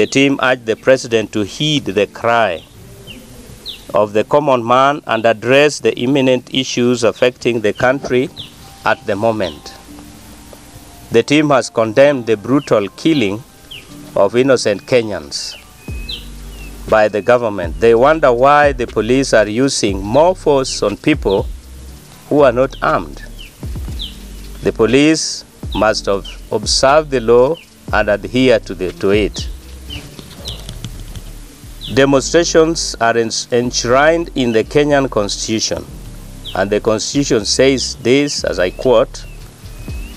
The team urged the president to heed the cry of the common man and address the imminent issues affecting the country at the moment. The team has condemned the brutal killing of innocent Kenyans by the government. They wonder why the police are using more force on people who are not armed. The police must observe the law and adhere to, the, to it. Demonstrations are enshrined in the Kenyan constitution, and the constitution says this, as I quote,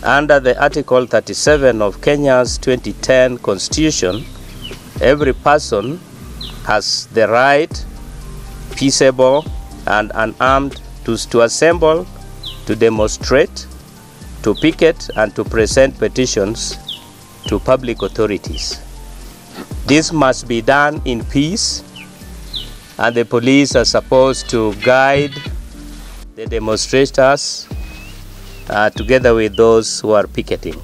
under the Article 37 of Kenya's 2010 constitution, every person has the right, peaceable and unarmed, to, to assemble, to demonstrate, to picket, and to present petitions to public authorities. This must be done in peace, and the police are supposed to guide the demonstrators uh, together with those who are picketing.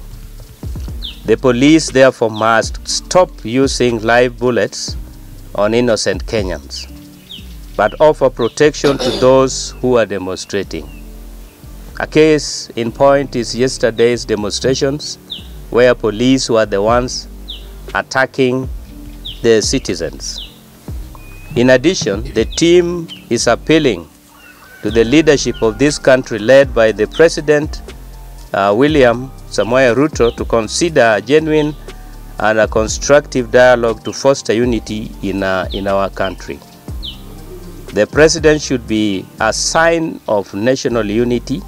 The police therefore must stop using live bullets on innocent Kenyans, but offer protection to those who are demonstrating. A case in point is yesterday's demonstrations where police were the ones attacking the citizens. In addition, the team is appealing to the leadership of this country led by the President uh, William Samoei Ruto to consider a genuine and a constructive dialogue to foster unity in, uh, in our country. The President should be a sign of national unity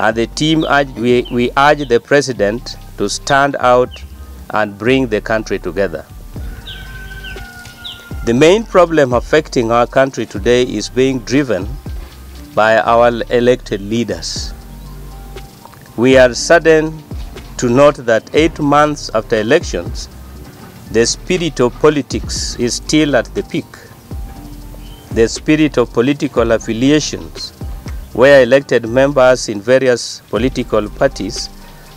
and the team we, we urge the President to stand out and bring the country together. The main problem affecting our country today is being driven by our elected leaders. We are saddened to note that eight months after elections, the spirit of politics is still at the peak. The spirit of political affiliations, where elected members in various political parties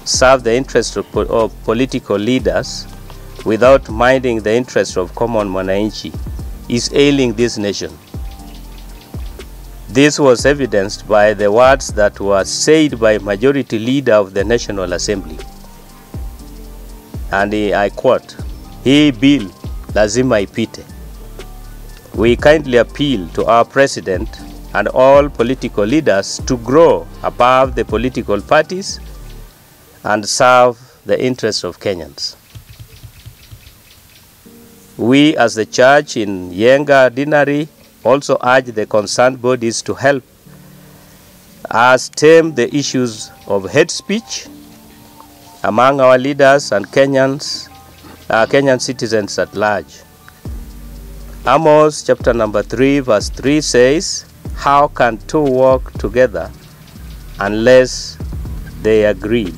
serve the interests of, of political leaders without minding the interests of common Mwananchi is ailing this nation. This was evidenced by the words that were said by majority leader of the National Assembly. And I quote, hii bill lazima ipite. We kindly appeal to our president and all political leaders to grow above the political parties and serve the interests of Kenyans. We as the church in Yenga Dinari also urge the concerned bodies to help us stem the issues of hate speech among our leaders and Kenyans, uh, Kenyan citizens at large. Amos chapter number 3 verse 3 says, How can two walk together unless they agree?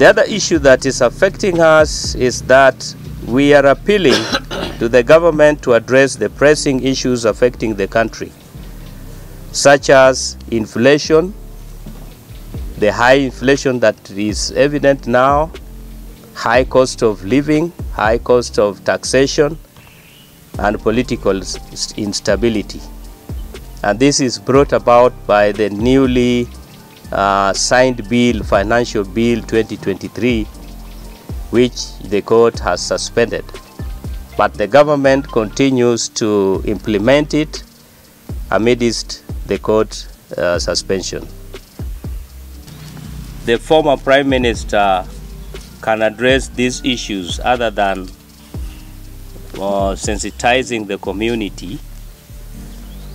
The other issue that is affecting us is that we are appealing to the government to address the pressing issues affecting the country, such as inflation, the high inflation that is evident now, high cost of living, high cost of taxation, and political instability. And this is brought about by the newly uh, signed bill, Financial Bill 2023, which the court has suspended. But the government continues to implement it amidst the court uh, suspension. The former Prime Minister can address these issues other than uh, sensitizing the community.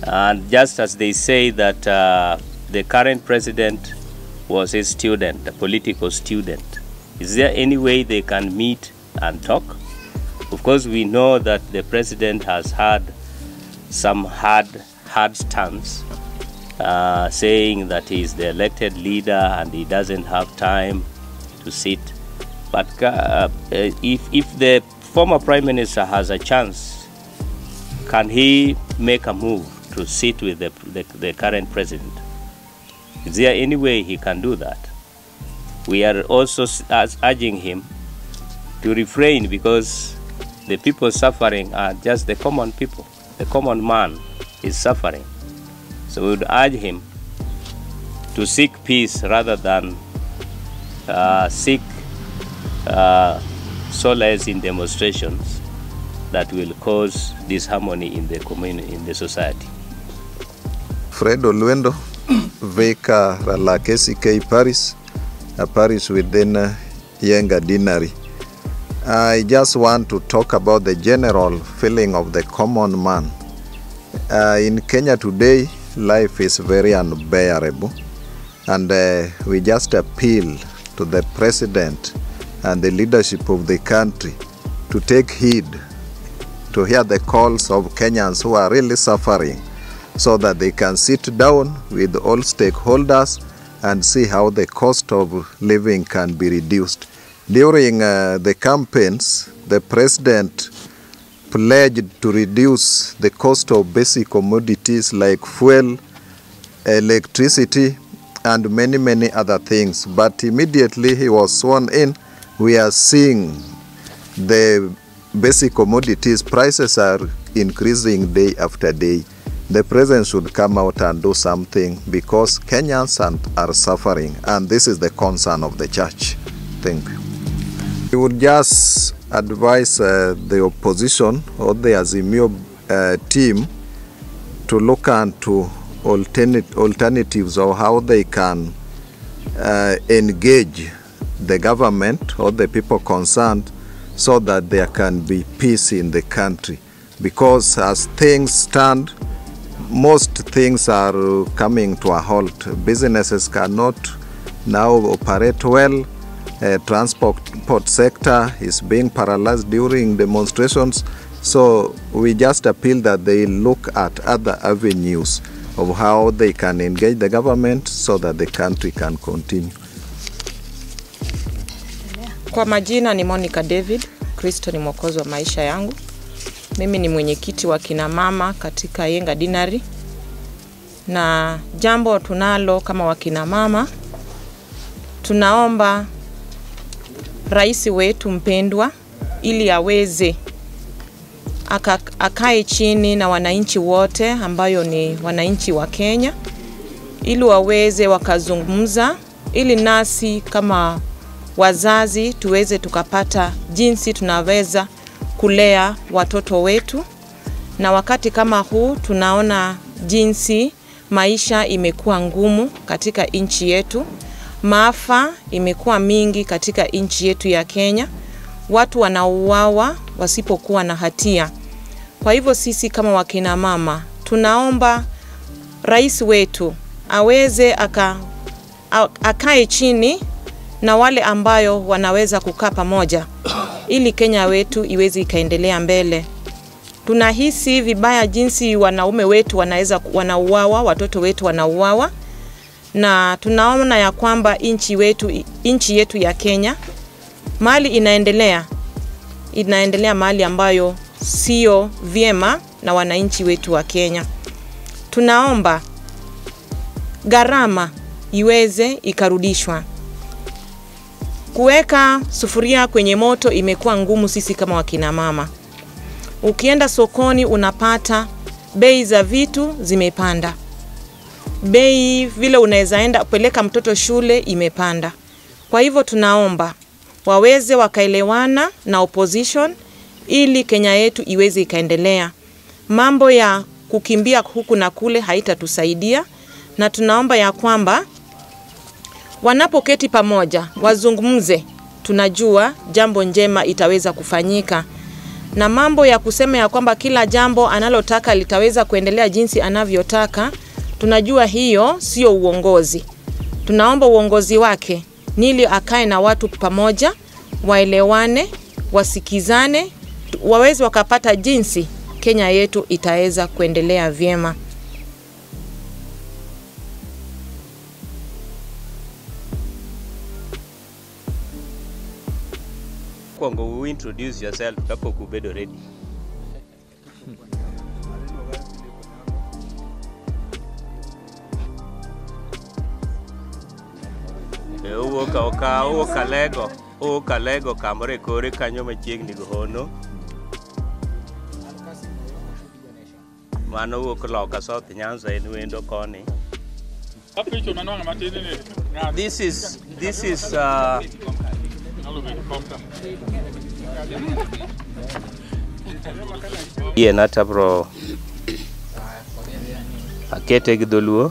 And just as they say that uh, the current president was a student, a political student, is there any way they can meet and talk? Of course, we know that the president has had some hard, hard stance, uh, saying that he is the elected leader and he doesn't have time to sit. But uh, if, if the former prime minister has a chance, can he make a move to sit with the, the, the current president? Is there any way he can do that? We are also urging him to refrain because the people suffering are just the common people. The common man is suffering. So we would urge him to seek peace rather than uh, seek uh, solace in demonstrations that will cause disharmony in the community, in the society. Fred Olwendo, Vicar Lakesi K Paris, a parish within uh, Yenga Dinari. I just want to talk about the general feeling of the common man. Uh, in Kenya today, life is very unbearable, and uh, we just appeal to the president and the leadership of the country to take heed, to hear the calls of Kenyans who are really suffering, so that they can sit down with all stakeholders and see how the cost of living can be reduced. During uh, the campaigns, the president pledged to reduce the cost of basic commodities like fuel, electricity, and many, many other things. But immediately he was sworn in, we are seeing the basic commodities prices are increasing day after day. The president should come out and do something because Kenyans are suffering, and this is the concern of the church. Thank you. We would just advise uh, the opposition or the Azimio uh, team to look into alternate, alternatives or how they can uh, engage the government or the people concerned so that there can be peace in the country. Because as things stand, most things are coming to a halt. Businesses cannot now operate well. Uh, transport sector is being paralyzed during demonstrations. So we just appeal that they look at other avenues of how they can engage the government so that the country can continue. Kwa majina ni Monica David. Kristo ni mwokozi wa maisha yangu. Mimi ni mwenyekiti wa kina mama katika Yenga Dinari, na jambo tunalo kama wakina mama, tunaomba rais wetu mpendwa, ili aweze aka, akae chini na wananchi wote ambayo ni wananchi wa Kenya, ili waweze wakazungumza, ili nasi kama wazazi tuweze tukapata jinsi tunaweza kulea watoto wetu. Na wakati kama huu tunaona jinsi maisha imekuwa ngumu katika nchi yetu, maafa imekuwa mingi katika nchi yetu ya Kenya, watu wanauawa wasipokuwa na hatia. Kwa hivyo sisi kama wakina mama tunaomba rais wetu aweze aka, akae chini na wale ambayo wanaweza kukaa pamoja ili Kenya wetu iweze ikaendelea mbele. Tunahisi vibaya jinsi wanaume wetu wanaweza wanauawa, watoto wetu wanauawa, na tunaona ya kwamba nchi wetu nchi yetu ya Kenya mali inaendelea inaendelea mali ambayo sio vyema na wananchi wetu wa Kenya. Tunaomba gharama iweze ikarudishwa. Kuweka sufuria kwenye moto imekuwa ngumu sisi kama wakina mama. Ukienda sokoni unapata bei za vitu zimepanda, bei vile unaweza enda peleka mtoto shule imepanda. Kwa hivyo tunaomba waweze wakaelewana na opposition ili Kenya yetu iweze ikaendelea. Mambo ya kukimbia huku na kule haitatusaidia, na tunaomba ya kwamba wanapoketi pamoja wazungumze, tunajua jambo njema itaweza kufanyika, na mambo ya kusema ya kwamba kila jambo analotaka litaweza kuendelea jinsi anavyotaka, tunajua hiyo sio uongozi. Tunaomba uongozi wake nili akae na watu pamoja, waelewane, wasikizane, waweze wakapata jinsi Kenya yetu itaweza kuendelea vyema. Kwango, will introduce yourself hapo kubedo ready. Uwo ka uwo kalego. o kalego kamore kore kanyo machiegni gi hono mano wuok loka South Nyanza en wendo koni Apicho manwang'o matin ni ng'ato this is this is uh, yie natapro akete gi dholuo.